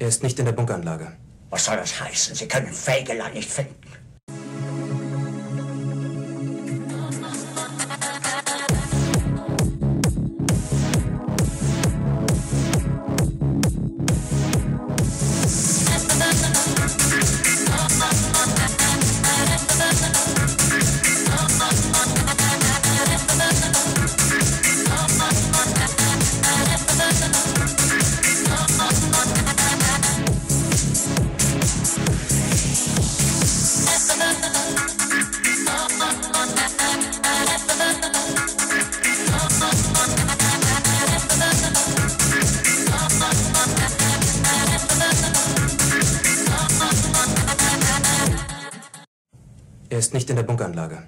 Er ist nicht in der Bunkeranlage. Was soll das heißen? Sie können Fägeler nicht finden. Er ist nicht in der Bunkeranlage.